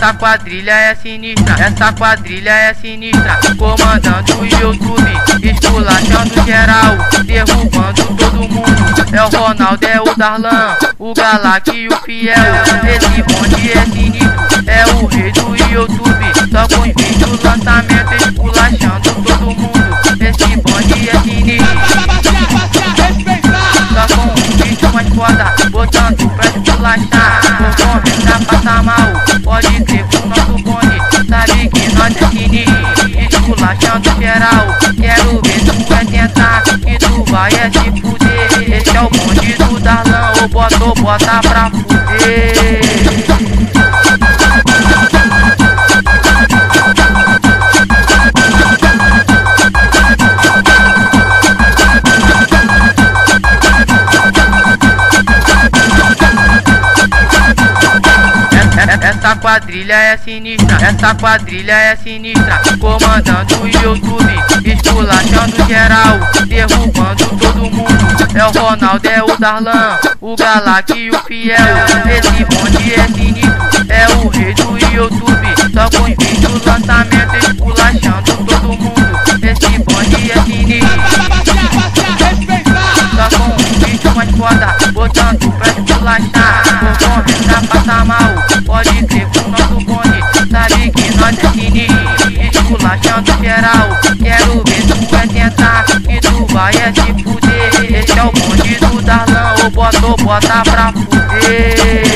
Essa quadrilha é sinistra, essa quadrilha é sinistra. Comandando o YouTube, esculachando geral, derrubando todo mundo. É o Ronaldo, é o Darlan, o Galac e o Fiel. Esse bonde é sinistro, é o rei do YouTube. Só com vídeo lançamento, esculachando todo mundo. Esse bonde é sinistro. Só com um vídeo mais foda, botando pra esculachar. Concorrendo a passar mal, sinistro, esculachando geral. Quero ver tu vai tentar, que tu vai é se fuder. Esse é o bonde do Darlan, ou bota ou bota pra fuder. Essa quadrilha é sinistra, essa quadrilha é sinistra. Comandando o YouTube, esculachando geral, derrubando todo mundo. É o Ronaldo, é o Darlan, o Galac e o Fiel. Esse bonde é sinistro, é o rei do YouTube. Só com vídeo lançamento, esculachando todo mundo. Esse bonde é sinistro. Só com vídeo mais foda, botando pra esculachar. Sinistro, esculachando geral. Quero ver tu vai tentar, que tu vai é se fuder. Esse é o bonde do Darlan, ou bota ou bota pra fuder.